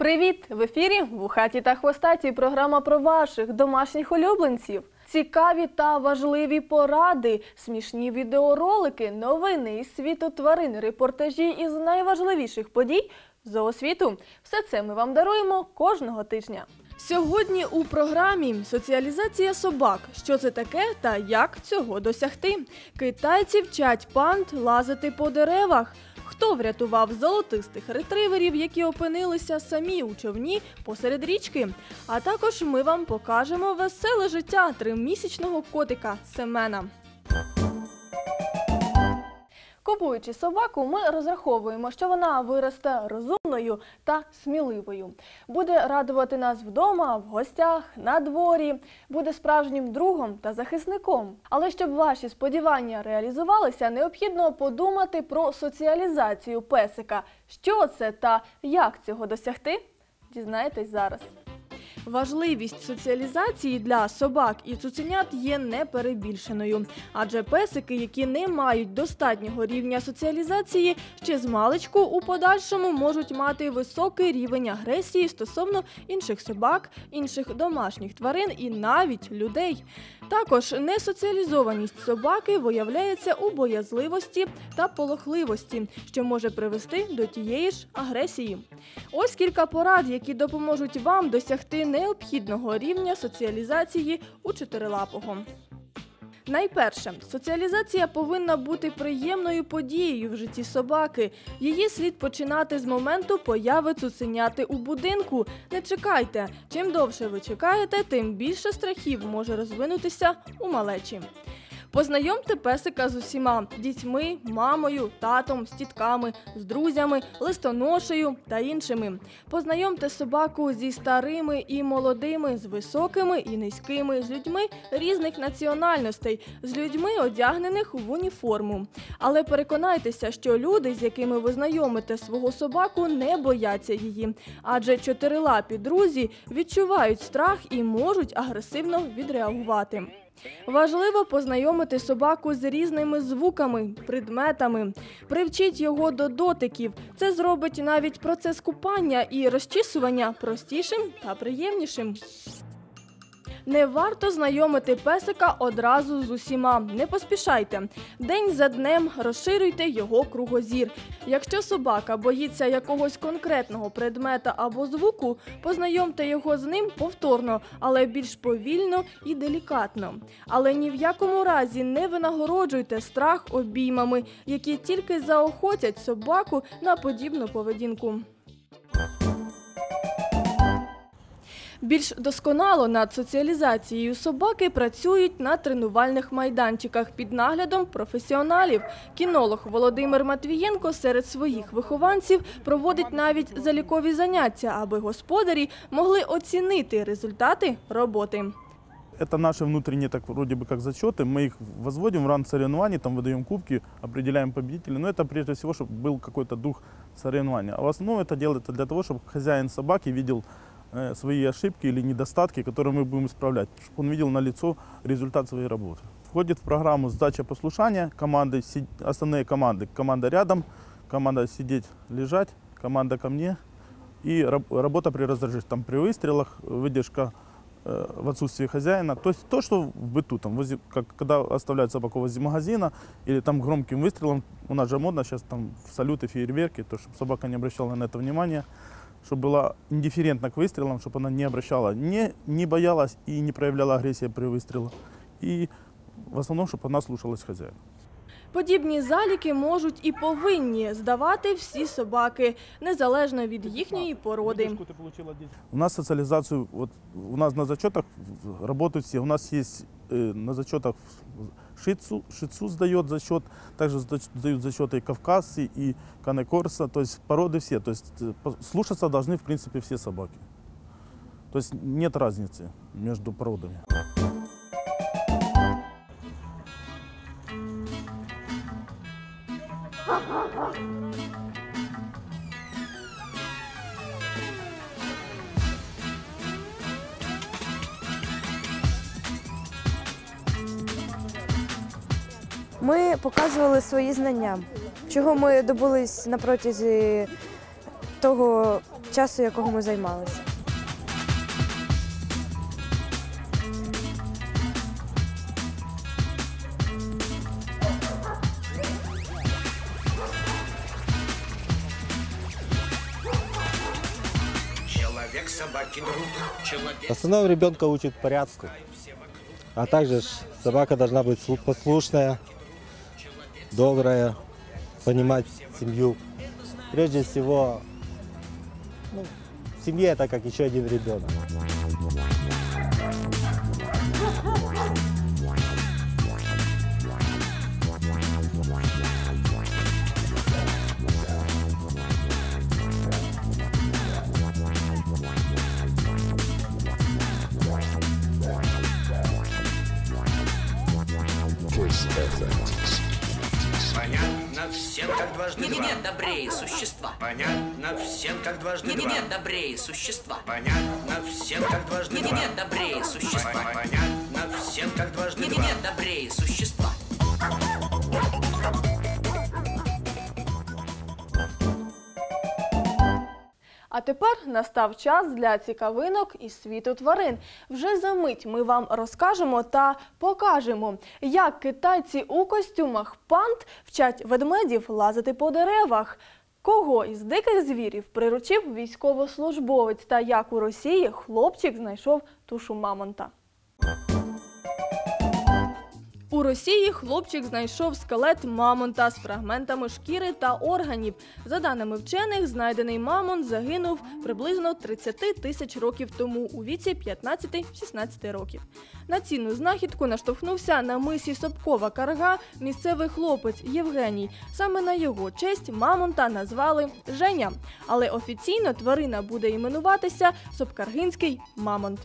Привіт! В ефірі Вухаті та Хвостаті програма про ваших домашніх улюбленців. Цікаві та важливі поради, смішні відеоролики, новини із світу тварин, репортажі із найважливіших подій зоосвіту. Все це ми вам даруємо кожного тижня. Сьогодні у програмі соціалізація собак. Що це таке та як цього досягти? Китайці вчать панд лазити по деревах. Хто врятував золотистих ретриверів, які опинилися самі у човні посеред річки? А також ми вам покажемо веселе життя тримісячного котика Семена. Купуючи собаку, ми розраховуємо, що вона виросте розумною та сміливою. Буде радувати нас вдома, в гостях, на дворі, буде справжнім другом та захисником. Але щоб ваші сподівання реалізувалися, необхідно подумати про соціалізацію песика. Що це та як цього досягти? Дізнаєтесь зараз. Важливість соціалізації для собак і цуценят є неперебільшеною, адже песики, які не мають достатнього рівня соціалізації, ще з маличку у подальшому можуть мати високий рівень агресії стосовно інших собак, інших домашніх тварин і навіть людей. Також несоціалізованість собаки виявляється у боязливості та полохливості, що може привести до тієї ж агресії. Ось кілька порад, які допоможуть вам досягти необхідного рівня соціалізації у чотирилапого. Найперше, соціалізація повинна бути приємною подією в житті собаки. Її слід починати з моменту появи цуценяти у будинку. Не чекайте. Чим довше ви чекаєте, тим більше страхів може розвинутися у малечі. Познайомте песика з усіма дітьми, мамою, татом, з тітками, з друзями, листоношею та іншими. Познайомте собаку зі старими і молодими, з високими і низькими, з людьми різних національностей, з людьми, одягнених в уніформу. Але переконайтеся, що люди, з якими ви знайомите свого собаку, не бояться її, адже чотирилапі друзі відчувають страх і можуть агресивно відреагувати. Важливо познайомити собаку з різними звуками, предметами. Привчіть його до дотиків. Це зробить навіть процес купання і розчісування простішим та приємнішим. Не варто знайомити песика одразу з усіма. Не поспішайте. День за днем розширюйте його кругозір. Якщо собака боїться якогось конкретного предмета або звуку, познайомте його з ним повторно, але більш повільно і делікатно. Але ні в якому разі не винагороджуйте страх обіймами, які тільки заохотять собаку на подібну поведінку. Більш досконало над соціалізацією собаки працюють на тренувальних майданчиках під наглядом професіоналів. Кінолог Володимир Матвієнко серед своїх вихованців проводить навіть залікові заняття, аби господарі могли оцінити результати роботи. Это наши внутренние, так вроде бы как зачеты. Мы их возводим в ранг соревнований, там выдаем кубки, определяем победителей. Но это прежде всего, чтобы был какой-то дух соревнования. А в основном это делается для того, чтобы хозяин собаки видел э, свои ошибки или недостатки, которые мы будем исправлять, чтобы он видел на лицо результат своей работы. Входит в программу сдача послушания команды, основные команды. Команда рядом, команда сидеть, лежать, команда ко мне и раб- работа при раздражителе, там при выстрелах, выдержка э, в отсутствии хозяина. То есть то, что в быту, там, возле- как, когда оставляют собаку возле магазина или там громким выстрелом, у нас же модно сейчас там салюты, фейерверки, то, чтобы собака не обращала на это внимания, чтобы была индифферентна к выстрелам, чтобы она не обращала, не, не боялась и не проявляла агрессии при выстрелах. И в основном, чтобы она слушалась хозяина. Подібні заліки можуть і повинні здавати всі собаки, незалежно від їхньої породи. У нас социализацию, вот у нас на зачетах работают все. У нас есть э, на зачетах шицу, шицу сдает зачет, также сда- сдают зачеты и кавказцы, и канекорса, то есть породы все. То есть э, слушаться должны, в принципе, все собаки. То есть нет разницы между породами. Ми показували свої знання, чого ми добулись на протязі того часу, якого ми займалися. Основном ребенка учат порядку. А также собака должна быть слу- послушная, добрая, понимать семью. Прежде всего, ну, в семье это как еще один ребенок. Понятно дважды два. Не-не-не, добрее существа. Понятно всем, как дважды два. Не-не-не, добрее существа. Понятно всем, как дважды два. Не-не-не, добрее существа. Понятно всем, как дважды два. Не-не-не, добрее существа. А тепер настав час для цікавинок із світу тварин. Вже за мить ми вам розкажемо та покажемо, як китайці у костюмах панд вчать ведмедів лазити по деревах. Кого із диких звірів приручив військовослужбовець та як у Росії хлопчик знайшов тушу мамонта. У Росії хлопчик знайшов скелет мамонта з фрагментами шкіри та органів. За даними вчених, знайдений мамонт загинув приблизно 30 тисяч років тому у віці 15-16 років. На цінну знахідку наштовхнувся на мисі Собкова Карга місцевий хлопець Євгеній. Саме на його честь мамонта назвали Женя. Але офіційно тварина буде іменуватися Собкаргинський мамонт.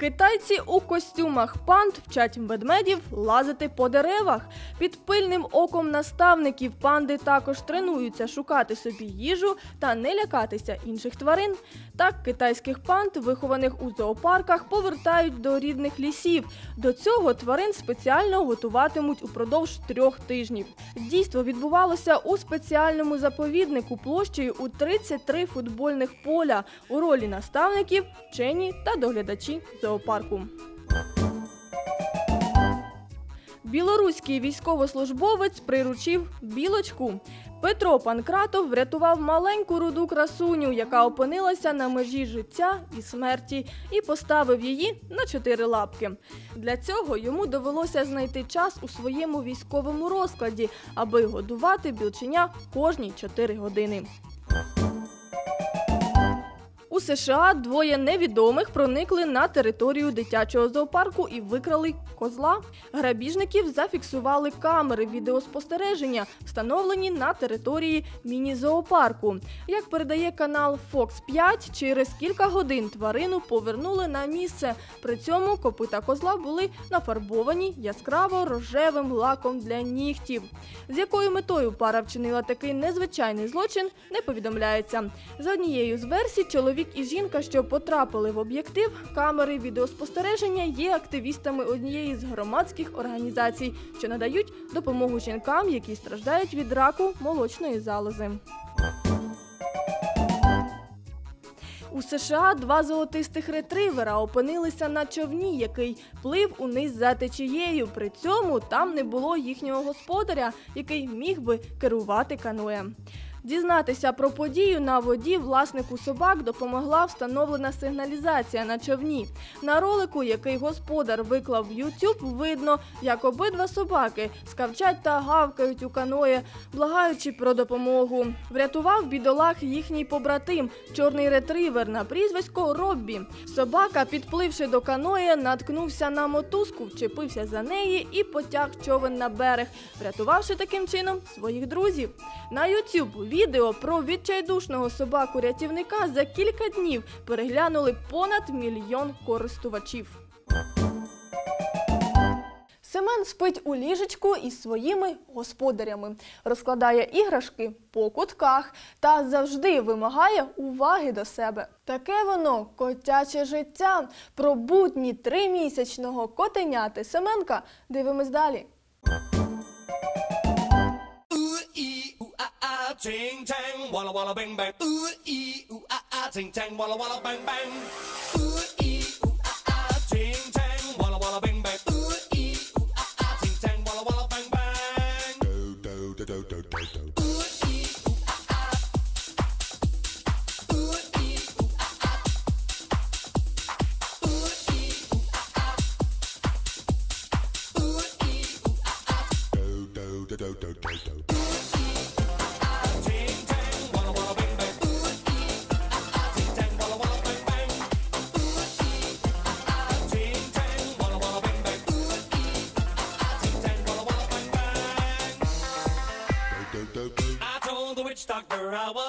Китайці у костюмах панд вчать ведмедів лазити по деревах. Під пильним оком наставників панди також тренуються шукати собі їжу та не лякатися інших тварин. Так, китайських панд, вихованих у зоопарках, повертають до рідних лісів. До цього тварин спеціально готуватимуть упродовж трьох тижнів. Дійство відбувалося у спеціальному заповіднику площею у 33 футбольних поля у ролі наставників, вчені та доглядачі зоопарку. Білоруський військовослужбовець приручив білочку. Петро Панкратов врятував маленьку руду красуню, яка опинилася на межі життя і смерті, і поставив її на чотири лапки. Для цього йому довелося знайти час у своєму військовому розкладі, аби годувати білченя кожні чотири години. У США двоє невідомих проникли на територію дитячого зоопарку і викрали козла. Грабіжників зафіксували камери відеоспостереження, встановлені на території міні-зоопарку. Як передає канал Fox 5, через кілька годин тварину повернули на місце. При цьому копита козла були нафарбовані яскраво рожевим лаком для нігтів. З якою метою пара вчинила такий незвичайний злочин, не повідомляється. За однією з версій, чоловік і жінка, що потрапили в об'єктив камери відеоспостереження, є активістами однієї з громадських організацій, що надають допомогу жінкам, які страждають від раку молочної залози. У США два золотистих ретривера опинилися на човні, який плив униз за течією. При цьому там не було їхнього господаря, який міг би керувати каноєм. Дізнатися про подію на воді власнику собак допомогла встановлена сигналізація на човні. На ролику, який господар виклав в YouTube, видно, як обидва собаки скавчать та гавкають у каное, благаючи про допомогу. Врятував бідолах їхній побратим, чорний ретривер на прізвисько Роббі. Собака, підпливши до каное, наткнувся на мотузку, вчепився за неї і потяг човен на берег, врятувавши таким чином своїх друзів. На YouTube відео про відчайдушного собаку-рятівника за кілька днів переглянули понад мільйон користувачів. Семен спить у ліжечку із своїми господарями, розкладає іграшки по кутках та завжди вимагає уваги до себе. Таке воно котяче життя. Про будні тримісячного котеняти Семенка дивимось далі. 啊，ting tang，哇啦哇啦 bang bang. Ooh ee ooh ah ah ting tang，哇啦哇啦 bang bang. Ooh ee ooh ah ah ting tang，哇啦哇啦 bang bang. Ooh ee ooh ah ah ting tang，哇啦哇啦 bang bang。Do do do do do do do。do do do do do.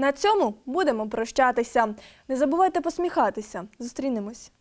На цьому будемо прощатися. Не забувайте посміхатися. Зустрінемось.